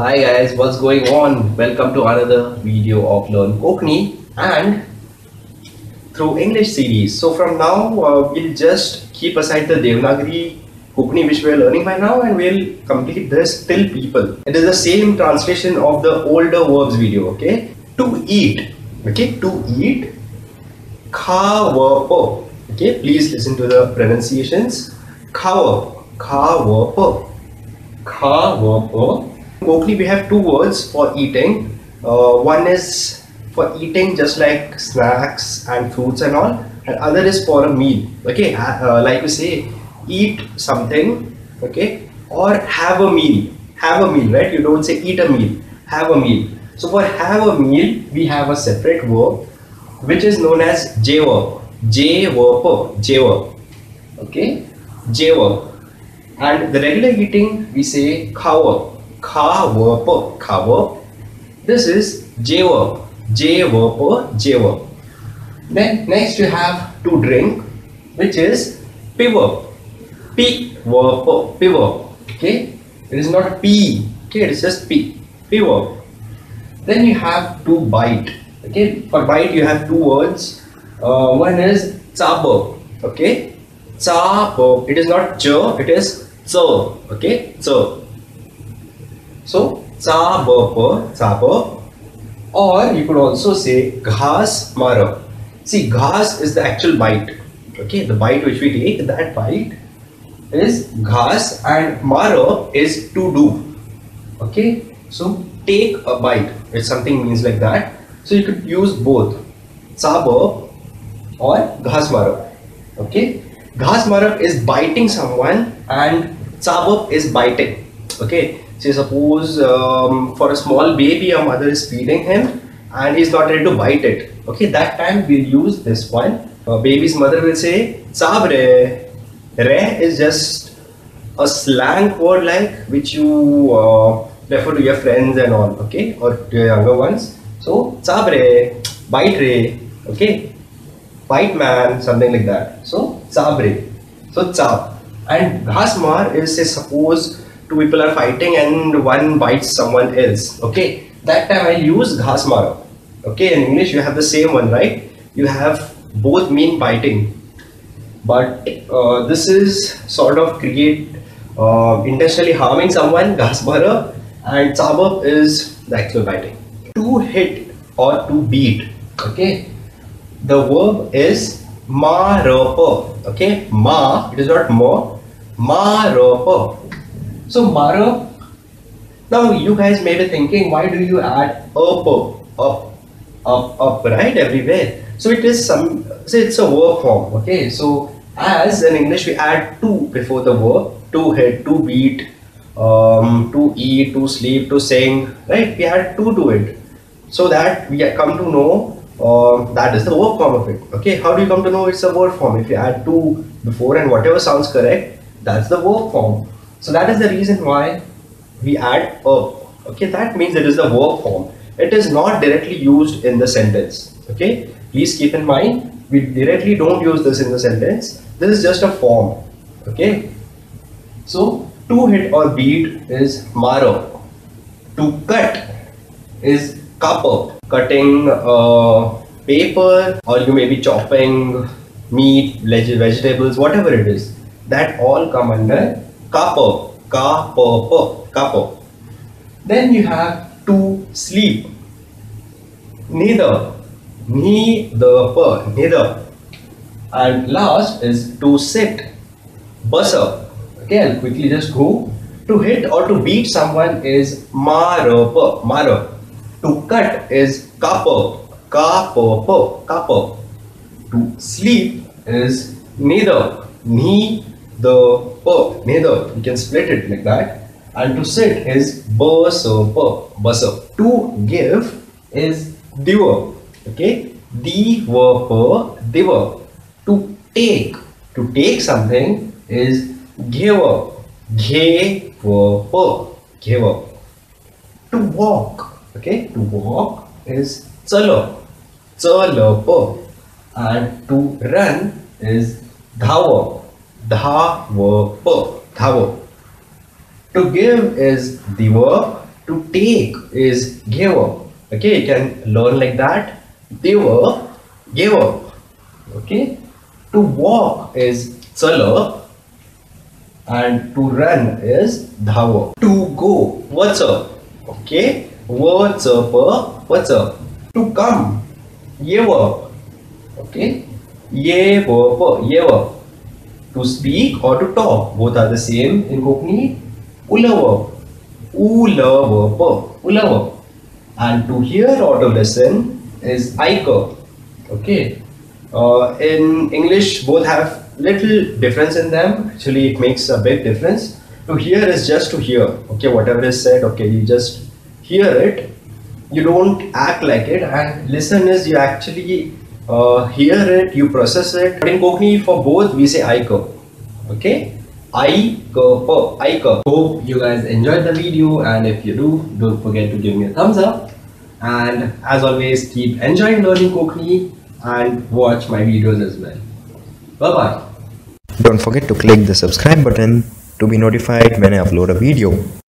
Hi guys, what's going on? Welcome to another video of Learn Konkani and through English series. So from now uh, we'll just keep aside the Devanagari Konkani which we're learning by now and we'll complete this till people. It is the same translation of the older verbs video, okay? To eat, okay? To eat, khawapo, okay? Please listen to the pronunciations. Khawa, khawapo, khawapo. Konkani we have two words for eating. Uh, one is for eating just like snacks and fruits and all, and other is for a meal. Okay, uh, like we say, eat something, okay, or have a meal. Have a meal, right? You don't say eat a meal. Have a meal. So for have a meal, we have a separate verb which is known as J verb. J verb. J verb. Okay, J verb. And the regular eating we say cover kha verb cover this is j verb j verb j verb then next you have to drink which is p verb p verb p verb okay? It is not p. Okay it is just p. P verb then you have to bite. Okay? For bite you have two words. Uh, one is chabo okay? Chabo it is not ch it is so okay? Ch so chabo, chabo, or you could also say ghas mara. See, ghas is the actual bite. Okay, the bite which we take, that bite is ghas and mara is to do. Okay, so take a bite. If something means like that. So you could use both chabo or ghas mara. Okay, ghas mara is biting someone and chabo is biting. Okay, say suppose um, for a small baby a mother is feeding him and he's not ready to bite it. Okay that time we'll use this one uh, baby's mother will say sabre re is just a slang word like which you uh, refer to your friends and all okay or to your younger ones. So sabre bite re okay bite man something like that. So sabre so chab and ghasmar is say suppose two people are fighting and one bites someone else. Okay, that time I use ghas mara. Okay, in English you have the same one, right? You have both mean biting, but uh, this is sort of create uh, intentionally harming someone, ghas mara, and chabab is the actual biting. To hit or to beat. Okay, the verb is ma Okay, ma. It is not mo. Ma so Mara, now you guys may be thinking, why do you add up, up, up, up, right, everywhere? So it is some, so it's a verb form, okay? So as in English, we add to before the verb, to hit, to beat, um, to eat, to sleep, to sing, right? We add to to it. So that we come to know uh, that is the verb form of it. Okay, how do you come to know it's a verb form? If you add to before and whatever sounds correct, that's the verb form. So that is the reason why we add a. Okay, that means it is the verb form. It is not directly used in the sentence. Okay, please keep in mind we directly don't use this in the sentence. This is just a form. Okay, so to hit or beat is maro. To cut is kappa. Cutting uh, paper or you may be chopping meat, vegetables, whatever it is. That all come under Kapo, kapo, kapo. Then you have to sleep. Neither, neither, neither. And last is to sit. Buzzer. Okay, I'll quickly just go. To hit or to beat someone is marapa, mara. To cut is kapo, kapo, kapo. To sleep is neither, ni, the per, neither. You can split it like that. And to sit is buser, per, buser. To give is diver. Okay? Diver, per, diver. To take, to take something is giver. Giver, per, giver. To walk, okay? To walk is chalo. Chalo, per. And to run is dhawa Dha verb. Dha verb. To give is the verb. To take is give up. Okay, you can learn like that. Were give up. Okay. To walk is चल and to run is dhawa. To go, what's up? Okay, what's up? What's up? To come, yewa. Okay, yewa, yewa. To speak or to talk, both are the same in Konkani. Ulawa, ulawa, ulawa. And to hear or to listen is aika. Okay. Uh, in English, both have little difference in them. Actually, it makes a big difference. To hear is just to hear. Okay, whatever is said, okay, you just hear it. You don't act like it. And listen is you actually uh, hear it, you process it. But in Konkani, for both, we say Aika. Okay? Aika, Aika. Hope you guys enjoyed the video and if you do, don't forget to give me a thumbs up. And as always, keep enjoying learning Konkani and watch my videos as well. Bye bye. Don't forget to click the subscribe button to be notified when I upload a video.